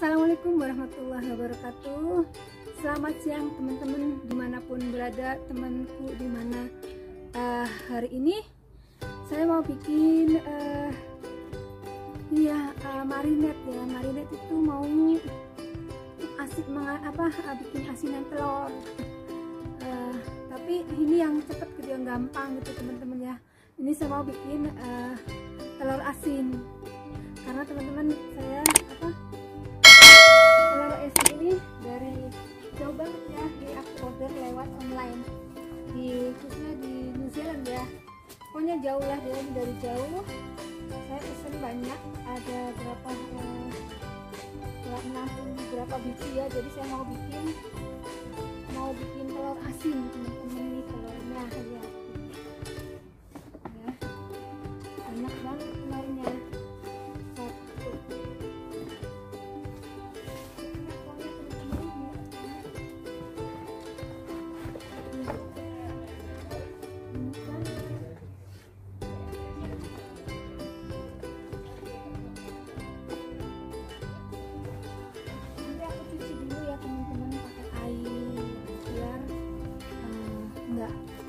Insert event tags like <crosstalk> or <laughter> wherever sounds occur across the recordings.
Assalamualaikum warahmatullahi wabarakatuh. Selamat siang teman-teman di mana pun berada temanku di mana uh, hari ini saya mau bikin uh, ya uh, marinade ya. Marinade itu mau asik apa uh, bikin asinan telur. Uh, tapi ini yang cepet gitu yang gampang gitu teman-teman ya. Ini saya mau bikin uh, telur asin. Karena teman-teman saya jauh lah dia dari jauh saya pesen banyak ada berapa eh, berapa biji ya. Jadi saya mau bikin mau bikin telur asin ini telurnya ya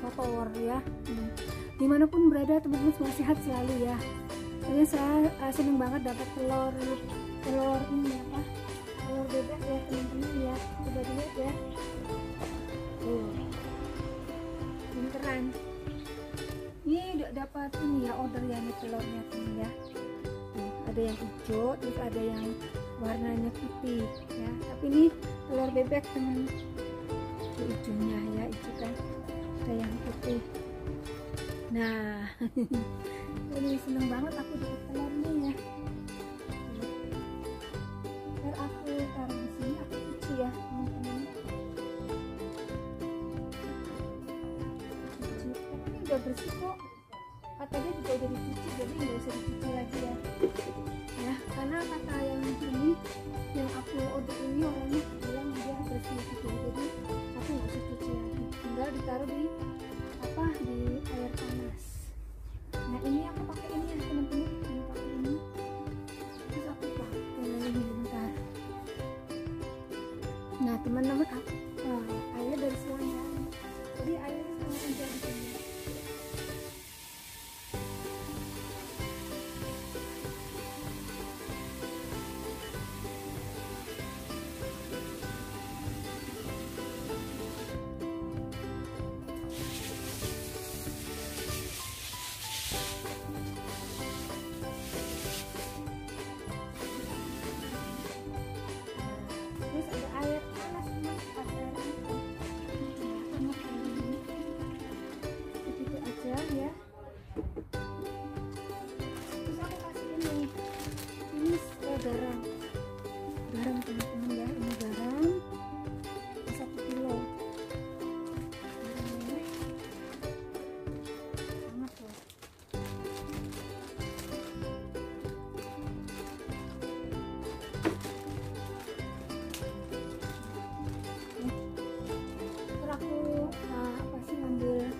kotor ya. Hmm. di mana pun berada teman-teman semua sehat selalu ya. Pokoknya saya uh, seneng banget dapat telur telur ini apa? Telur bebek ya teman-teman ya. Coba dilihat ya. Tuh. Ini keren. Ini udah dapat ini ya order yang telurnya teman ya. Tuh, ada yang hijau terus ada yang warnanya putih ya. Tapi ini telur bebek teman hijaunya ya hijau nah. <laughs> Ini seneng banget aku dapat telurnya ya. Biar aku taruh di sini aku cuci ya teman-teman. Cuci. Tapi ini udah bersih kok. Katanya juga udah dicuci jadi nggak usah dicuci lagi ya. Ya karena kata yang ini yang aku order ini orangnya bilang dia bersih gitu jadi aku nggak usah cuci lagi. Tinggal ditaruh di garam garam teman-teman ya ini garam satu kilo. Hangat loh terus aku uh, apa sih ngambil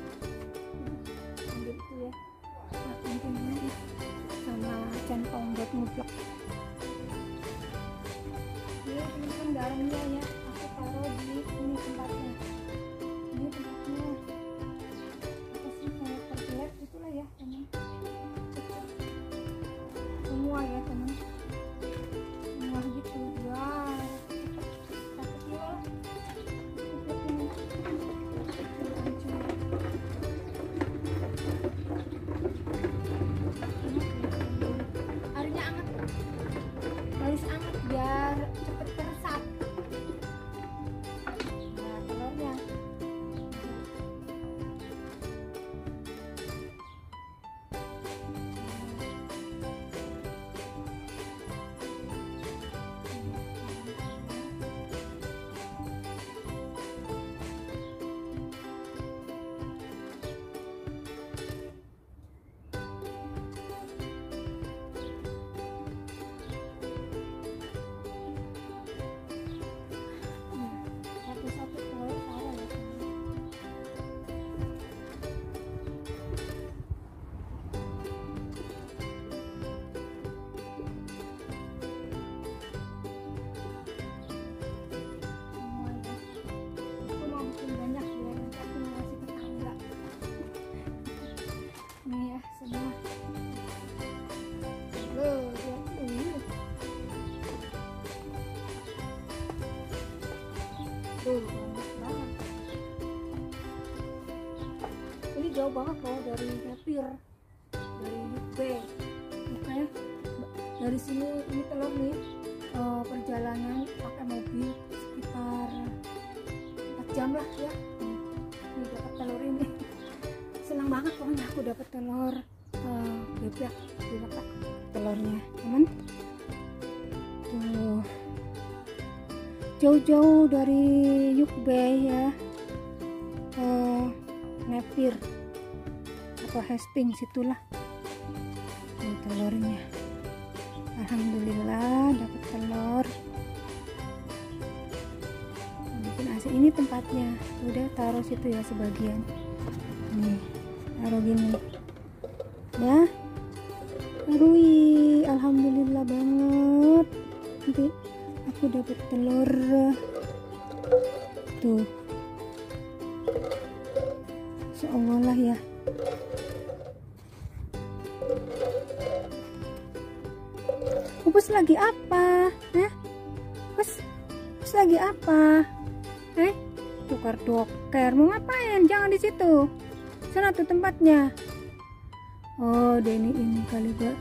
ambil itu ya. Ah, ini sama centong buat nguplek garamnya ya. Aku taruh di ini tempatnya. Ini tempatnya. Apa sih kayak pergelet itulah ya teman. Semua ya teman tuh banget. Ini jauh banget loh dari Nepir dari UK oke dari sini ini telur nih uh, perjalanan pakai mobil sekitar 4 jam lah ya. Ini dapat telur ini. Senang banget pokoknya aku dapat telur uh, bebek bebek telurnya. Teman tuh jauh-jauh dari Yukbay ya. Ke Nepir atau Hastings itulah ini telurnya. Alhamdulillah dapat telur. Mungkin asli ini tempatnya. Udah taruh situ ya sebagian. Nih taruh gini. Ya. Rui Alhamdulillah banget. Nanti aku dapat telur tuh seolah ya Upus lagi apa? Eh? Upus, Upus lagi apa? Eh? Tukar doker. Mau ngapain? Jangan di situ. Sana tuh tempatnya. Oh, Denny ini kali gak.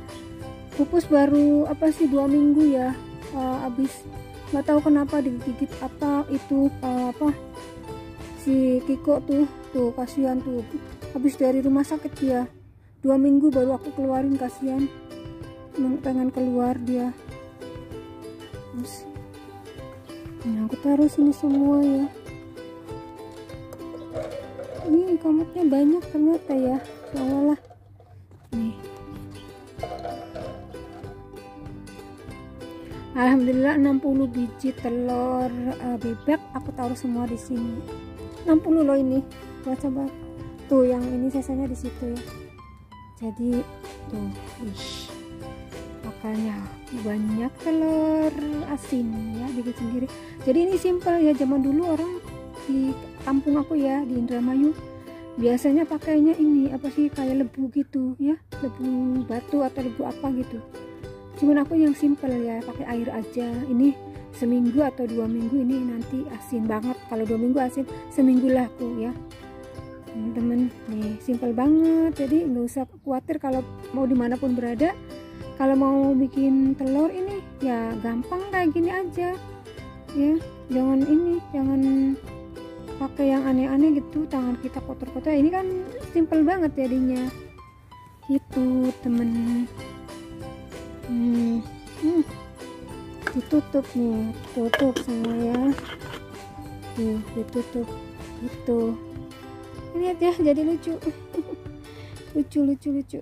Pupus baru apa sih dua minggu ya? Uh, abis nggak tahu kenapa digigit apa itu uh, apa si Kiko tuh tuh kasihan tuh. Habis dari rumah sakit dia. Dua minggu baru aku keluarin kasihan. Pengen keluar dia. Terus ini aku taruh sini semua ya. Ini kamatnya banyak ternyata ya. Seolah Alhamdulillah 60 biji telur uh, bebek aku taruh semua di sini. 60 loh ini. Buat coba. Tuh yang ini sisanya di situ ya. Jadi tuh ish. Makanya banyak telur asin ya bikin sendiri. Jadi ini simple ya zaman dulu orang di kampung aku ya di Indramayu biasanya pakainya ini apa sih kayak lebu gitu ya lebu batu atau lebu apa gitu cuman aku yang simple ya pakai air aja. Ini seminggu atau dua minggu ini nanti asin banget. Kalau dua minggu asin seminggu lah aku ya. Temen-temen nih simple banget. Jadi nggak usah khawatir kalau mau di mana pun berada. Kalau mau bikin telur ini ya gampang kayak gini aja. Ya jangan ini jangan pakai yang aneh-aneh gitu. Tangan kita kotor-kotor. Ini kan simple banget jadinya. Itu temen ditutup nih tutup semua ya. Tuh ditutup itu lihat ya jadi lucu. <laughs> Lucu lucu lucu